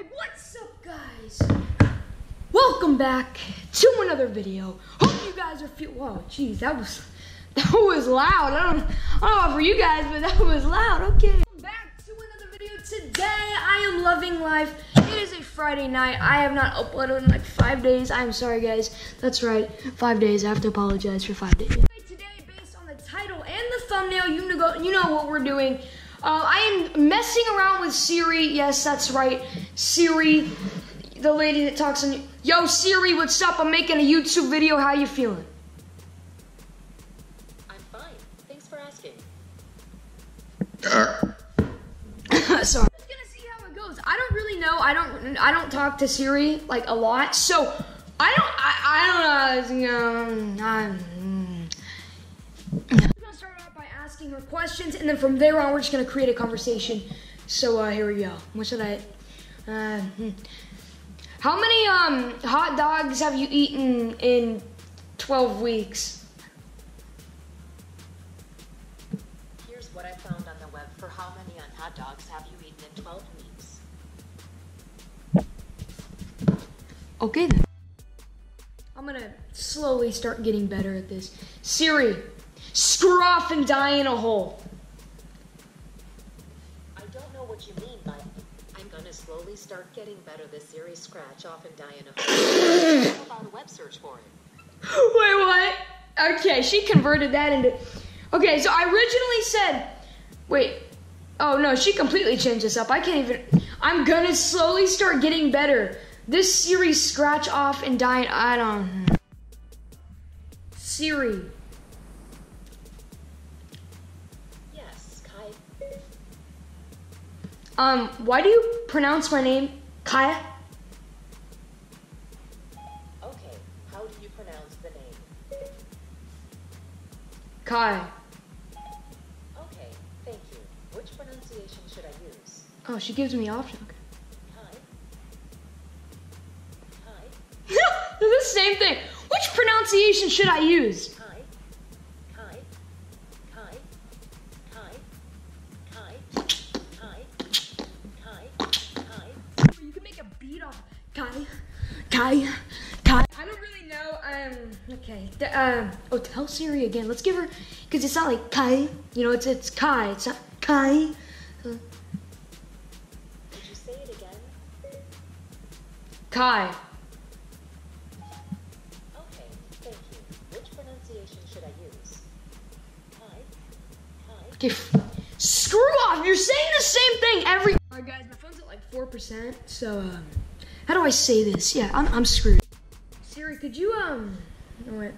Alright, what's up guys? Welcome back to another video. Hope you guys are feel whoa, jeez, that was that was loud. I don't I don't know for you guys, but that was loud. Okay. Welcome back to another video. Today I am loving life. It is a Friday night. I have not uploaded in like five days. I'm sorry guys. That's right. Five days. I have to apologize for five days. Today, based on the title and the thumbnail, you know you know what we're doing. Uh, I am messing around with Siri. Yes, that's right. Siri, the lady that talks on. Yo, Siri, what's up? I'm making a YouTube video. How you feeling? I'm fine. Thanks for asking. Sorry. Just gonna see how it goes. I don't really know. I don't. I don't talk to Siri like a lot, so I don't. I, I don't know. Um, I'm gonna start out by asking her questions, and then from there on, we're just gonna create a conversation. So uh, here we go. What should I? Uh, hmm. how many um hot dogs have you eaten in twelve weeks? Here's what I found on the web for how many on hot dogs have you eaten in 12 weeks. Okay then. I'm gonna slowly start getting better at this. Siri, screw off and die in a hole. I don't know what you mean by I'm gonna slowly start getting better this series scratch off and die in a hole. How about a web search for it? Wait, what? Okay, she converted that into. Okay, so I originally said, wait. Oh no, she completely changed this up. I can't even. I'm gonna slowly start getting better. This series scratch off and die. In... I don't. Siri. Um, why do you pronounce my name Kaya? Okay, how do you pronounce the name? Kai. Okay, thank you. Which pronunciation should I use? Oh, she gives me option. Kai? Kai? The same thing. Which pronunciation should I use? A beat off Kai. Kai. Kai. I don't really know. Um. Okay. The, um. Oh, tell Siri again. Let's give her because it's not like Kai. You know, it's it's Kai. It's not Kai. Uh, you say it again? Kai. Okay, thank you. Which pronunciation should I use? Kai? Kai? Okay. Screw off. You're saying the same thing every. Alright, guys. My phone's at like four percent. So um. How do I say this? Yeah, I'm I'm screwed. Siri, could you um. Wait.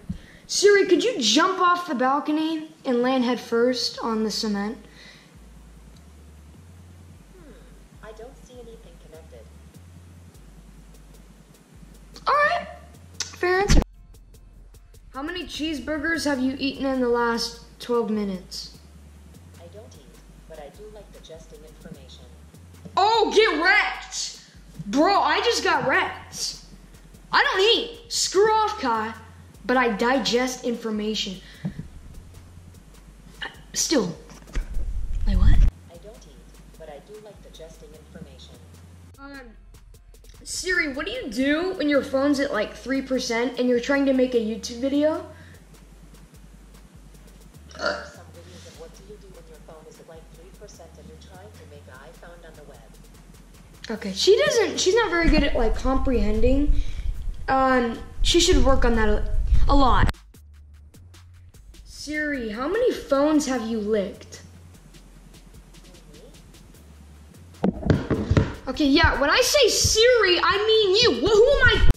Siri, could you jump off the balcony and land head first on the cement? Hmm, I don't see anything connected. All right, fair answer. How many cheeseburgers have you eaten in the last 12 minutes? I don't eat, but I do like digesting information. Oh, get wrecked! Bro, I just got wrecked. I don't eat. Screw off, Kai. But I digest information. I- Still. Wait, what? I don't eat, but I do like digesting information. Um, Siri, what do you do when your phone's at like 3% and you're trying to make a YouTube video? There are some videos of what do you do when your phone is at like 3% and you're trying to make I found on the web. Okay, she doesn't. She's not very good at like comprehending. Um, she should work on that a, a lot. Siri, how many phones have you licked? Okay, yeah. When I say Siri, I mean you. Wh- who am I?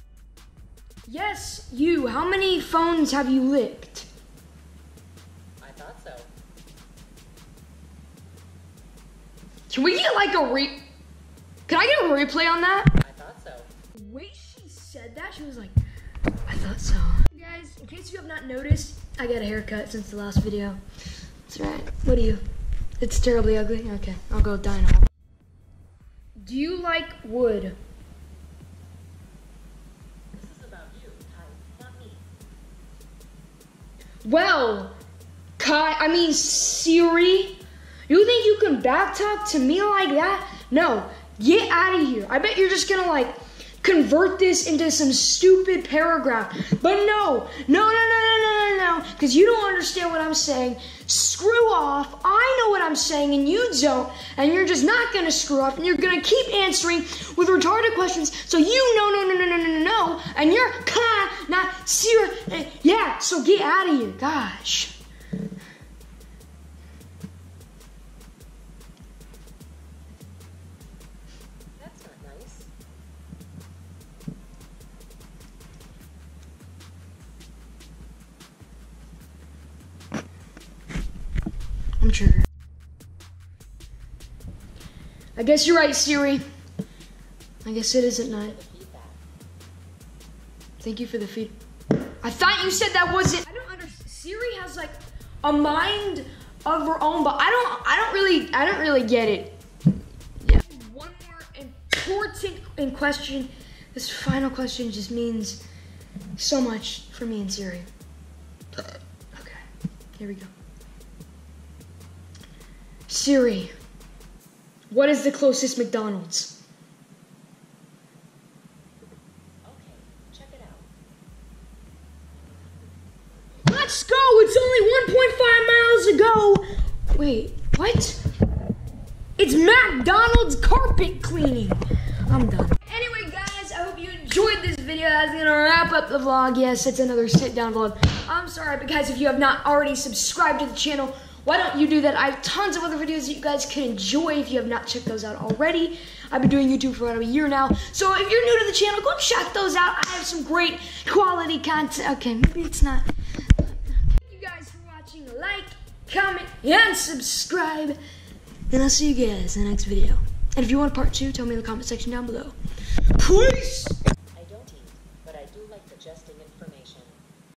Yes, you. How many phones have you licked? I thought so. Can we get like a re? Can I get a replay on that? I thought so. The way she said that, she was like, I thought so. Guys, in case you have not noticed, I got a haircut since the last video. That's right. What do you? It's terribly ugly? Okay, I'll go dye it. Do you like wood? This is about you, Kai, not me. Well, Kai, I mean Siri, you think you can backtalk to me like that? No, Get out of here. I bet you're just gonna like convert this into some stupid paragraph. But no, no, no, no, no, no, no, no, because you don't understand what I'm saying. Screw off. I know what I'm saying and you don't, and you're just not gonna screw off, and you're gonna keep answering with retarded questions. So you know, no, no, no, no, no, no, no, and you're kind of not serious. Yeah, so get out of here. Gosh. I guess you're right, Siri. I guess it is at night. Thank you for the feed. I thought you said that wasn't. I don't understand. Siri has like a mind of her own, but I don't. I don't really. I don't really get it. Yeah. One more important in question. This final question just means so much for me and Siri. Okay. Here we go. Siri, what is the closest McDonald's? Okay, check it out. Let's go! It's only 1.5 miles ago! Wait, what? It's McDonald's carpet cleaning! I'm done. Anyway, guys, I hope you enjoyed this video. That's gonna wrap up the vlog. Yes, it's another sit down vlog. I'm sorry, but guys, if you have not already subscribed to the channel, why don't you do that? I have tons of other videos that you guys can enjoy if you have not checked those out already. I've been doing YouTube for about a year now. So if you're new to the channel, go check those out. I have some great quality content. Okay, maybe it's not. Thank you guys for watching. Like, comment, and subscribe. And I'll see you guys in the next video. And if you want part two, tell me in the comment section down below. Peace! I don't eat, but I do like digesting.